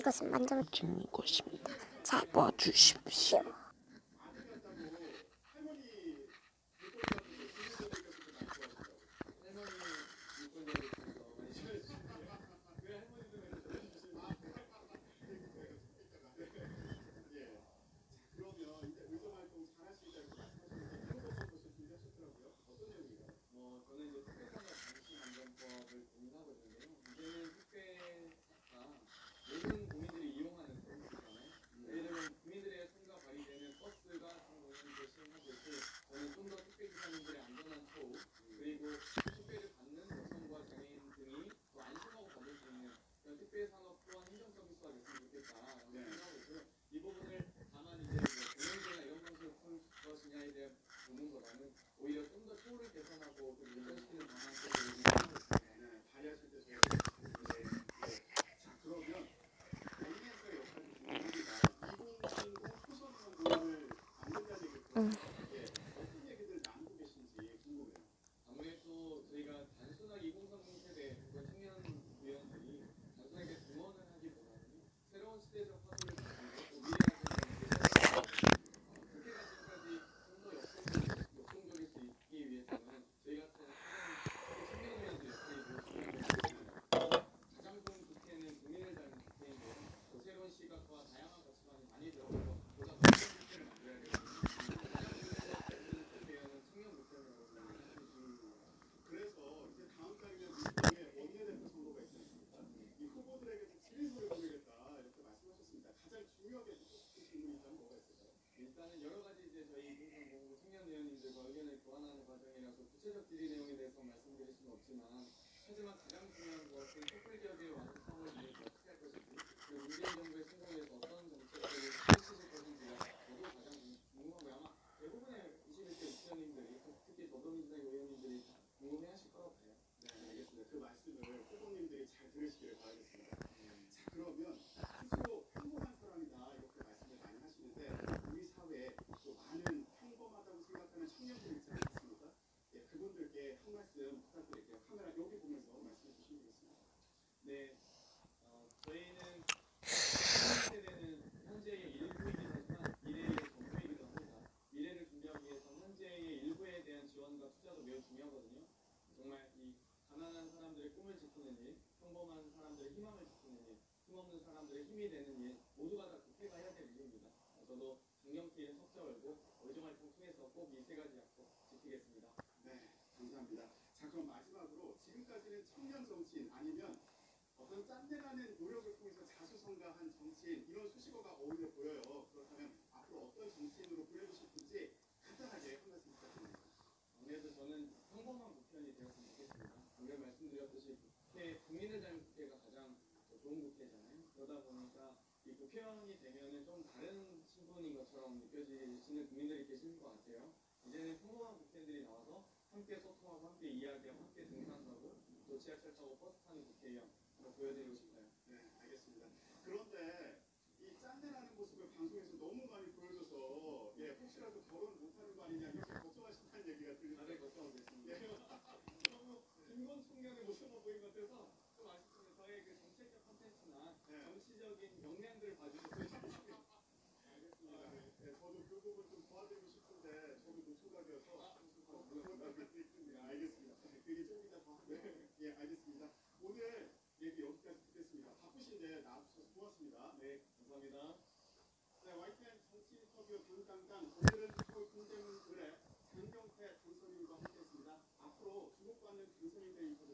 이것은 만들어준 것입니다. 잡아주십시오. ってます。 정말 이 가난한 사람들의 꿈을 지키는 일, 평범한 사람들의 희망을 지키는 일, 힘없는 사람들의 힘이 되는 일 모두가 다 국회가 해야 될 일입니다. 저도 작년기에 석자 월고 의정활동 통해서 꼭 이 세 가지 약속 지키겠습니다. 네, 감사합니다. 자 그럼 마지막으로 지금까지는 청년 정치인 아니면 어떤 짠내나는 노력을 통해서 자수성가한 정치인 이런 수식어가 어울려 보여요. 그렇다면 앞으로 어떤 정치인으로 보여주실 되잖아요. 그러다 보니까 이 국회의원이 되면은 좀 다른 신분인 것처럼 느껴지시는 국민들이 계실 것 같아요. 이제는 평범한 국회의원들이 나와서 함께 소통하고 함께 이야기하고 함께 등산하고 또 지하철 타고 버스 타는 국회의원 보여드리고 싶어요. 네, 알겠습니다. 그런데 곡을 좀 도와드리고 싶은데 저도 노총각이어서 아, 알겠습니다. 네, 되게 좀이따 네, 예, 알겠습니다. 오늘 얘기 여기까지 듣겠습니다. 바쁘신데 나와주셔서 고맙습니다. 네, 감사합니다. 네, YTN 정치 인터뷰 교육강당 오늘은 서울 공정의회 강경태 당선인과 함께했습니다. 앞으로 주목받는 당선인들 인터뷰.